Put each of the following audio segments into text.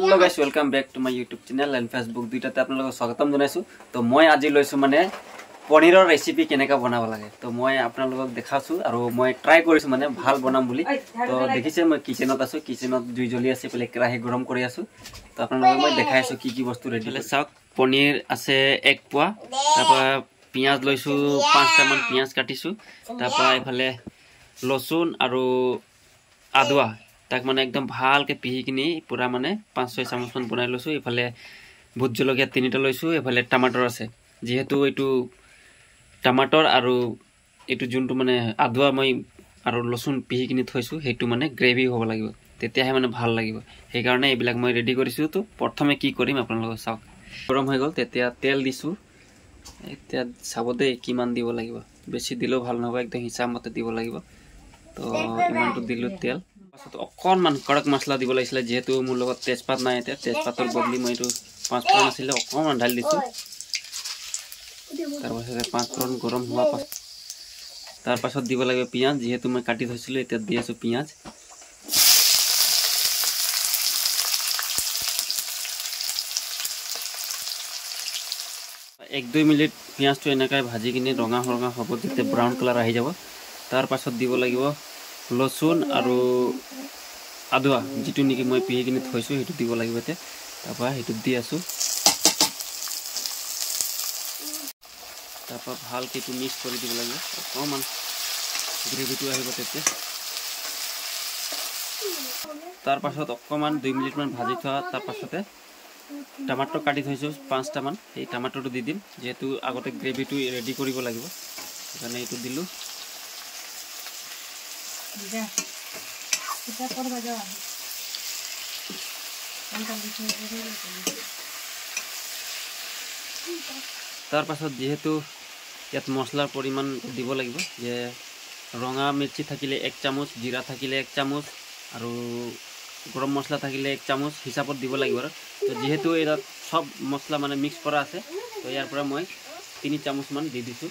Hello' guys welcome back to my YouTube channel and Facebook দুইটাতে আপোনালোকক স্বাগতম জনাইছোঁ। তো মই আজি লৈছোঁ মানে পনীৰৰ ৰেচিপি কেনেকৈ বনাব লাগে। তো মই আপোনালোকক দেখাইছোঁ আৰু মই ট্ৰাই কৰিছোঁ মানে ভাল বনাম বুলি। তো দেখিছে মই কিচেনত আছোঁ কিচেনত জুই জ্বলি আছে পেলাই কেৰাহী গৰম কৰি আছোঁ। তো আপোনালোকক মই দেখাই আছোঁ কি কি বস্তু ৰেডি হ'লে চাওক পনীৰ আছে এক পোৱা। তাৰপৰা পিঁয়াজ লৈছোঁ পাঁচটামান পিঁয়াজ কাটিছোঁ। তাৰপৰা এইফালে লচুন আৰু আদুৱা তাক মানে একদম ভালকৈ পিহি কিনি পূৰা মানে পাঁচ ছয় চামুচমান বনাই লৈছোঁ। এইফালে ভোট জলকীয়া তিনিটা লৈছোঁ এইফালে টমাটৰ আছে। যিহেতু এইটো টমাটৰ আৰু এইটো যোনটো মানে আদুৱা মই আৰু লচুন পিহি কিনি থৈছোঁ সেইটো মানে গ্ৰেভি হ'ব লাগিব। তেতিয়াহে মানে ভাল লাগিব। সেইকাৰণে এইবিলাক মই ৰেডি কৰিছোঁ। তো প্ৰথমে কি কৰিম আপোনালোকক চাওক। গৰম হৈ গ'ল তেতিয়া তেল দিছোঁ। এতিয়া চাব দেই কিমান দিব লাগিব। বেছি দিলেও ভাল নহ'ব একদম হিচাপ মতে দিব লাগিব। তো ইমানটো দিলোঁ তেল। পাছত অকণমান কড়ক মছলা দিব লাগিছিলে যিহেতু মোৰ লগত তেজপাত নাই এতিয়া। তেজপাতৰ বদলি মই এইটো পাঁচফোৰণ আছিলে অকণমান ঢালি দিছোঁ। তাৰপাছতে পাঁচফোৰণ গৰম হোৱা পাছত তাৰপাছত দিব লাগিব পিঁয়াজ যিহেতু মই কাটি থৈছিলোঁ এতিয়া দি আছোঁ পিঁয়াজ। এক দুই মিনিট পিঁয়াজটো এনেকৈ ভাজি কিনি ৰঙা ৰঙা হ'ব যেতিয়া ব্ৰাউন কালাৰ আহি যাব। তাৰপাছত দিব লাগিব লচুন আৰু আদুৱা যিটো নেকি মই পিহি কিনি থৈছোঁ সেইটো দিব লাগিব এতিয়া তাৰপৰা সেইটো দি আছোঁ। তাৰপৰা ভালকৈ এইটো মিক্স কৰি দিব লাগিব। অকণমান গ্ৰেভিটো আহিব তেতিয়া তাৰপাছত অকণমান দুই মিনিটমান ভাজি থোৱা তাৰপাছতে টমাটৰ কাটি থৈছোঁ পাঁচটামান। সেই টমাটৰটো দি দিম যিহেতু আগতে গ্ৰেভিটো ৰেডি কৰিব লাগিব। সেইকাৰণে এইটো দিলোঁ। তাৰপাছত যিহেতু ইয়াত মছলাৰ পৰিমাণ দিব লাগিব যে ৰঙা মিৰ্চি থাকিলে এক চামুচ জিৰা থাকিলে এক চামুচ আৰু গৰম মছলা থাকিলে এক চামুচ হিচাপত দিব লাগিব আৰু। যিহেতু ইয়াত চব মছলা মানে মিক্স কৰা আছে তো ইয়াৰ পৰা মই তিনি চামুচমান দি দিছোঁ।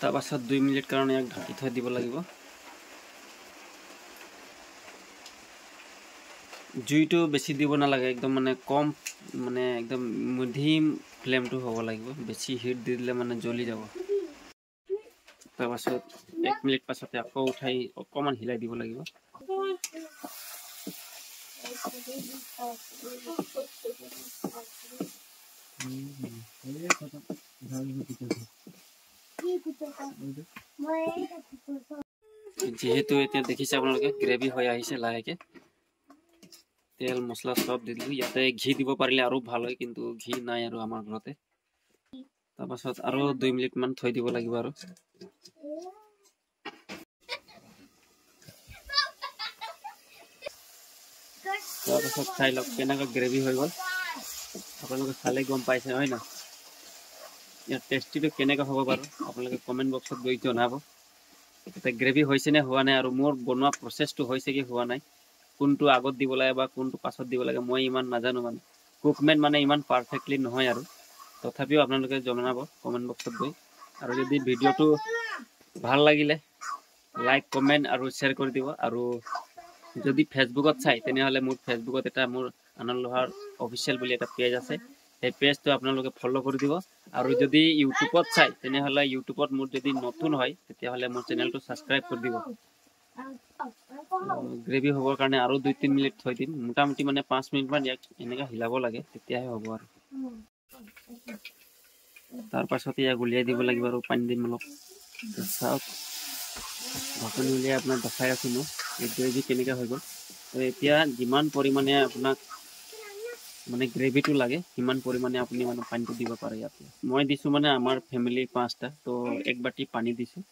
তাৰপাছত দুই মিনিট কাৰণে ইয়াক ঢাকি থৈ দিব লাগিব জুইটো বেছি দিব নালাগে একদম মানে কম মানে একদম মধ্যম ফ্লেমটো হ'ব লাগিব বেছি হিট দি দিলে মানে জ্বলি যাব তাৰপাছত এক মিনিট পাছতে আকৌ উঠাই অকণমান হিলাই দিব লাগিব যিহেতু এতিয়া দেখিছে আপোনালোকে গ্ৰেভি হৈ আহিছে লাহেকে। তেল মছলা চব দি দিলোঁ। ইয়াতে ঘি দিব পাৰিলে আৰু ভাল হয় কিন্তু ঘি নাই আৰু আমাৰ ঘৰতে। তাৰপাছত আৰু দুই মিনিটমান থৈ দিব লাগিব আৰু। তাৰপাছত চাই লওক কেনেকৈ গ্ৰেভি হৈ গ'ল। আপোনালোকে চালে গম পাইছে হয় না ইয়াৰ টেষ্টিটো কেনেকৈ হ'ব বাৰু? আপোনালোকে কমেণ্ট বক্সত গৈ জনাব। এতিয়া গ্ৰেভি হৈছে নে হোৱা নাই আৰু মোৰ বনোৱা প্ৰচেছটো হৈছে কি হোৱা নাই? কোনটো আগত দিব লাগে বা কোনটো পাছত দিব লাগে মই ইমান নাজানো মানে। কুকমেণ্ট মানে ইমান পাৰফেক্টলি নহয় আৰু। তথাপিও আপোনালোকে জনাব কমেণ্ট বক্সত গৈ। আৰু যদি ভিডিঅ'টো ভাল লাগিলে লাইক কমেণ্ট আৰু শ্বেয়াৰ কৰি দিব। আৰু যদি ফেচবুকত চাই তেনেহ'লে মোৰ ফেচবুকত এটা মোৰ আনন্দ লোহাৰ অফিচিয়েল বুলি এটা পেজ আছে। সেই পেজটো আপোনালোকে ফ'ল' কৰি দিব। আৰু যদি ইউটিউবত চাই তেনেহ'লে ইউটিউবত মোৰ যদি নতুন হয় তেতিয়াহ'লে মোৰ চেনেলটো ছাবস্ক্ৰাইব কৰি দিব। গ্ৰেভি হ'বৰ কাৰণে আৰু দুই তিনি মিনিট থৈ দিম। মোটামুটি মানে পাঁচ মিনিটমান ইয়াক এনেকৈ হিলাব লাগে তেতিয়াহে হ'ব আৰু। তাৰপাছতে ইয়াক উলিয়াই দিব লাগিব আৰু পানী দিম অলপ। চাওক ঢাকনি উলিয়াই আপোনাক দেখাই আছোঁ মই গ্ৰেভি কেনেকৈ হৈ গ'ল। এতিয়া যিমান পৰিমাণে আপোনাক মানে গ্ৰেভিটো লাগে সিমান পৰিমাণে আপুনি মানে পানীটো দিব পাৰে ইয়াতে। মই দিছোঁ মানে আমাৰ ফেমিলি পাঁচটা তো এক বাতি পানী দিছোঁ।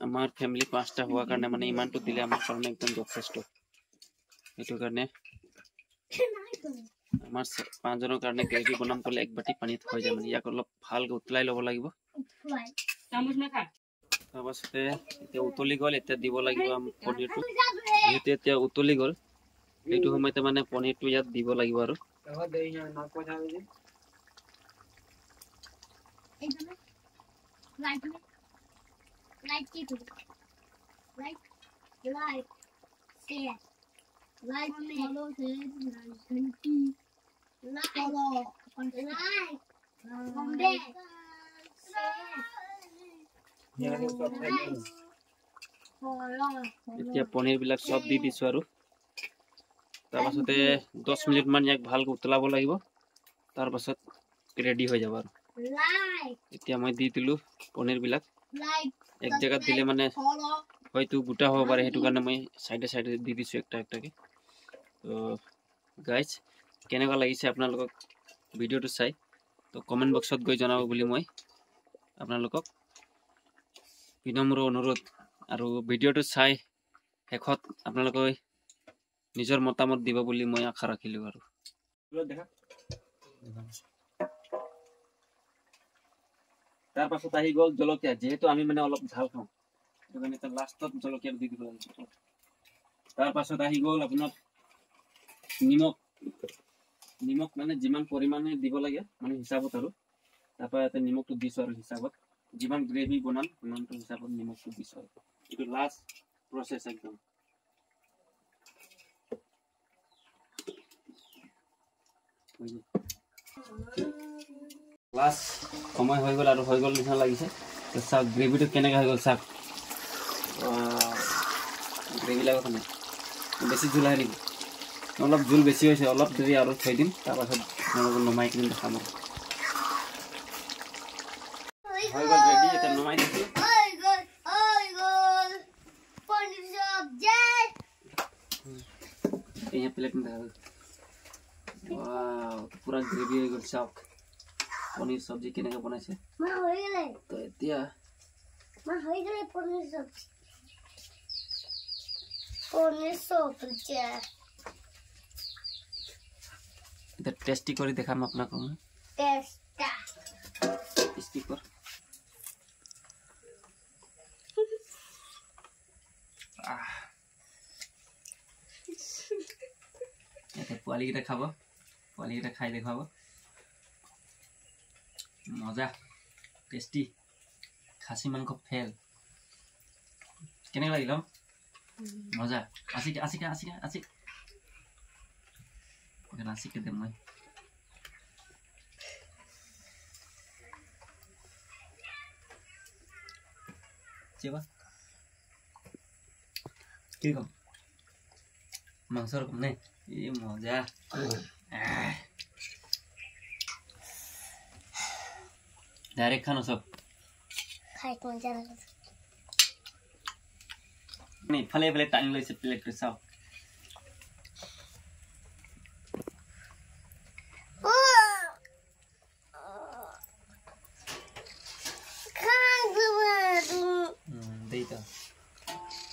আমাৰ ফেমিলি পাঁচটা হোৱাৰ কাৰণে মানে ইমানটো দিলে আমাৰ কাৰণে একদম যথেষ্ট। সেইটো কাৰণে আমাৰ পাঁচজনৰ কাৰণে গ্ৰেভি বনাম ক'লে এক বাতি পানীত হৈ যায় মানে ইয়াক অলপ ভালকৈ উতলাই ল'ব লাগিব তাৰপাছতে এতিয়া উতলি গ'ল এতিয়া দিব লাগিব পনীৰটো যিহেতু এতিয়া উতলি গ'ল সেইটো সময়তে মানে পনীৰটো ইয়াত দিব লাগিব আৰু. Follow. পনীৰবিলাক চব দি দিছোঁ আৰু তাৰপাছতে দহ মিনিটমান ইয়াক ভালকৈ উতলাব লাগিব তাৰপাছত ৰেডি হৈ যাব আৰু. এতিয়া মই দি দিলোঁ পনীৰবিলাক. এক জেগাত দিলে মানে. হয়তো গোটা হ'ব পাৰে সেইটো কাৰণে মই চাইডে চাইডে দি দিছোঁ একটা একটাকৈ তো গাইজ কেনেকুৱা লাগিছে আপোনালোকক ভিডিঅ'টো চাই তো কমেণ্ট বক্সত গৈ জনাব বুলি মই আপোনালোকক বিনম্ৰ অনুৰোধ। আৰু ভিডিঅ'টো চাই শেষত আপোনালোকে নিজৰ মতামত দিব বুলি মই আশা ৰাখিলোঁ আৰু। তাৰপাছত আহি গ'ল জলকীয়া যিহেতু আমি মানে অলপ ঝাল খাওঁ সেইটো কাৰণে লাষ্টত জলকীয়াটো দি দিব লাগিব। তাৰপাছত আহি গ'ল আপোনাৰ নিমখ। নিমখ মানে যিমান পৰিমাণে দিব লাগে মানে হিচাপত আৰু। তাৰপৰা ইয়াতে নিমখটো দিছোঁ আৰু হিচাপত। যিমান গ্ৰেভি বনাম সিমানটো হিচাপত নিমখটো দিছোঁ আৰু। এইটো লাষ্ট প্ৰচেছ একদম। লাষ্ট সময় হৈ গ'ল আৰু হৈ গ'ল নিচিনা লাগিছে। চাওক গ্ৰেভিটো কেনেকৈ হৈ গ'ল চাওক। গ্ৰেভি নাই। বেছি জোল আহে নেকি? অলপ জোল বেছি হৈছে অলপ দেৰি আৰু থৈ দিম তাৰপাছত আপোনালোকক নমাই কিনে দেখাম আৰু হৈ গ'ল ৰেডি এতিয়া নমাই দিছোঁ I got, I got. Punish subject. यहाँ प्लेट में डाल वाव पूरा ग्रेवी হৈ গ'ল চাওক পনীৰ চব্জি কেনেকৈ বনাইছে মা হৈ গ'লে তো এতিয়া মা হৈ গ'লে পনীৰ চব্জি পনীৰ চব্জি এতিয়া টেষ্টি কৰি দেখাম আপোনাক মই। টেষ্টা টেষ্টি কৰ। আহ। ইয়াতে পোৱালিকেইটা খাব। পোৱালিকেইটা খাই দেখুৱাব। মজা। টেষ্টি খাচী মাংস ফেল। কেনেকুৱা লাগিল? মজা। আছিকে আছিকে আছিকে আছিক আছিকে দে মই চিবা কি কম মাংসৰ কম নে এই মজা ডাইৰেক্ট খানো চব খাই মজা লাগিছে মানে ইফালে ইফালে টানি লৈছে প্লেটটো চাওক